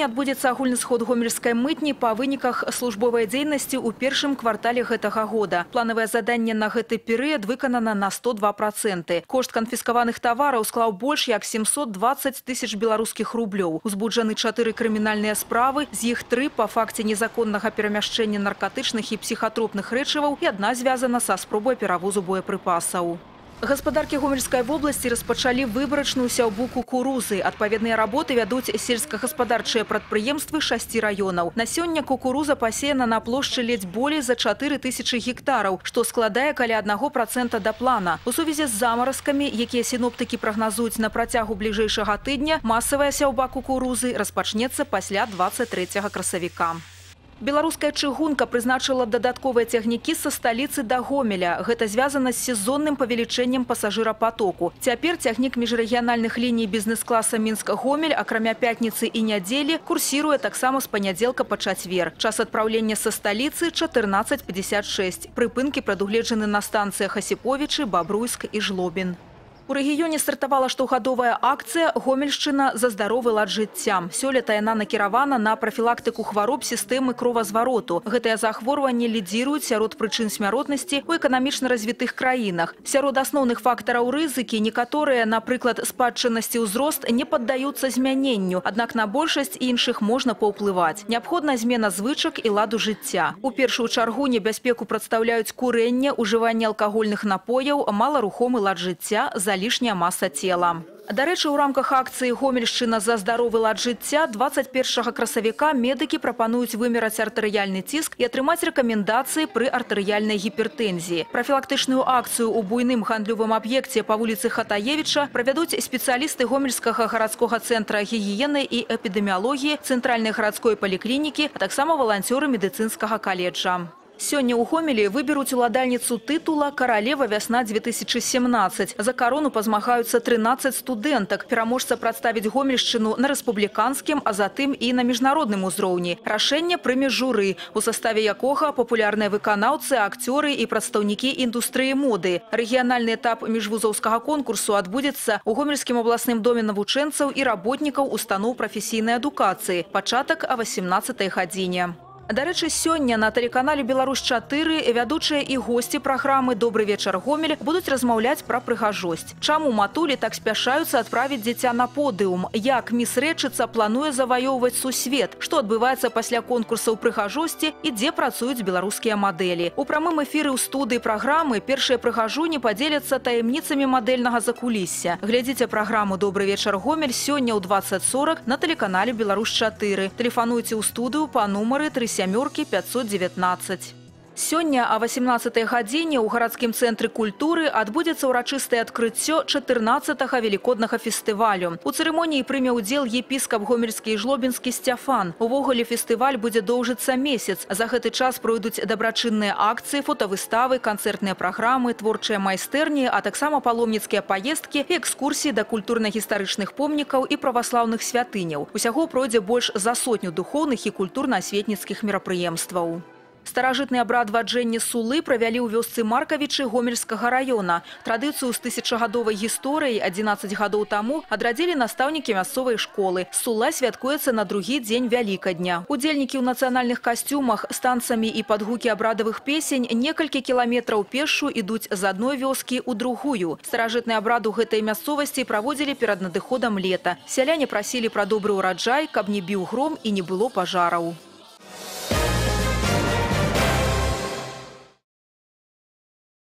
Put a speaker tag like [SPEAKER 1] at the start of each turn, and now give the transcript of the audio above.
[SPEAKER 1] Сёння адбудзецца агульны сход гомельскай мытні па выніках службовай дзейнасці ў першым квартале гэтага года. Планавае заданне на гэты перыяд выканана на 102%. Кошт канфіскаваных тавараў склаў больш як 720 тысяч беларускіх рублёў. Узбуджаны чатыры крымінальныя справы, з іх тры па факце незаконнага перамяшчэння наркатычных і псіхатропных рэчываў і адна звязана са спробай перавозу боепрыпасаў. Гаспадаркі гомельскай вобласці распачалі выбарачную сяўбу кукурузы. Адпаведныя работы вядуць сельскагаспадарчыя прадпрыемствы шасці раёнаў. На сёння кукуруза пасеяна на плошчы ледзь болей за 4 тысячы гектараў, што складае каля 1% да плана. У сувязі з замаразкамі, якія сіноптыкі прагназуюць на працягу бліжэйшага тыдня, масавая сяўба кукурузы распачнецца пасля 23 красавіка. Беларуская чыгунка прызначыла дадатковыя цягнікі са сталіцы да гомеля. Гэта звязана з сезонным павелічэннем пасажырапатоку. Цяпер цягнік міжрэгіянальных ліній бізнес-класа мінска-гомель, акрамя пятніцы і нядзелі, курсіруе таксама з панядзелка па чацвер. Час адпраўлення са сталіцы 1456. Прыпынкі прадугледжаны на станцыях Асіповічы, Бабруйск і Жлобін. У рэгіёне стартавала штогадовая акцыя гомельшчына за здаровы лад жыцця. Сёлета яна накіравана на прафілактыку хвароб сістэмы кровазвароту. Гэтыя захворванні лідзіруюць сярод прычын смяротнасці ў эканамічна развітых краінах. Сярод асноўных фактараў рызыкі некаторыя, напрыклад, спадчыннасці ўзрост не паддаюцца змяненню, аднак на большасць іншых можна паўплываць. Неабходна змена звычак і ладу жыцця. У першую чаргу небяспеку прадстаўляюць курэнне, ужыванне алкагольных напояў, маларухомы лад жыцця, за лішняя маса цела. Дарэчы, у рамках акцыі гомельшчына за здаровы лад жыцця 21 красавіка медыкі прапануюць вымераць артэрыяльны ціск і атрымаць рэкамендацыі пры артэрыяльнай гіпертэнзіі. Прафілактычную акцыю ў буйным гандлёвым аб'екце па вуліцы Хатаевіча правядуць спецыялісты гомельскага гарадскога цэнтра гігіены і эпідэміялогіі цэнтральнай гарадской паліклінікі, а таксама валанцёры медыцынскага каледжа. Сёння ў Гомелі выберуць уладальніцу тытула «Каралева вясна-2017». За карону пазмагаюцца 13 студэнтак. Пераможца прадставіць гомельшчыну на рэспубліканскім, а затым і на міжнародным узроўні. Рашэнне прыме журы, у саставе якога папулярныя выканаўцы, акцёры і прадстаўнікі індустрыі моды. Рэгіянальны этап міжвузаўскага конкурсу адбудзецца ў гомельскім абласным доме навучэнцаў і работнікаў устаноў прафесійнай адукацыі. Пачатак о 18 гадзіне. Дарэчы, сёння на тэлеканале Беларусь-4 вядучыя і госці праграмы «Добры вечар, Гомель» будуць размаўляць пра прыгажосць. Чаму матулі так спяшаюцца адправіць дзіця на подыум? Як міс Рэчыца плануе заваёўваць сусвет? Што адбываецца пасля конкурсаў прыгажосці і дзе працуюць беларускія мадэлі? У прамым эфіры ў студыі праграмы першыя прыгажуні падзеляцца таямніцамі мадэльнага закулісся. Глядзіце праграму «Добры вечар, Гомель» сёння ў 20.40 на тэлеканале Беларусь-4. Тэлефануйце ў студыю па нумары 37 сямёркі 519. Сёння а 18 гадзіне ў гарадскім цэнтры культуры адбудзецца ўрачыстае адкрыццё 14 велікоднага фестывалю. У цырымоніі прыме ўдзел епіскап гомельскі і жлобінскі сцяфан. Увогуле фестываль будзе доўжыцца месяц. За гэты час пройдуць дабрачынныя акцыі, фотавыставы, канцэртныя праграмы, творчыя майстэрні, а таксама паломніцкія паездкі і экскурсіі да культурна-гістарычных помнікаў і праваслаўных святыняў. Усяго пройдзе больш за сотню духоўных і культурна-асветніцкіх мерапрыемстваў. Старажытны абрад ваджэння сулы правялі ў вёсцы Маркавічы гомельскага района. Традыцыю з тысячагадовай гісторыяй 11 гадоў таму адрадзілі настаўнікі мясцовай школы. Сула святкуецца на другі дзень вялікадня. Удзельнікі ў нацыянальных касцюмах з танцамі і падгукі абрадавых песень некалькі кіламетраў пешшу ідуць з адной вёскі ў другую. Старажытны абрад у гэтай мясцовасці праводзілі перад надыходам лета. Сяляне прасілі пра добры ўраджай, каб не біў гром і не было пажараў.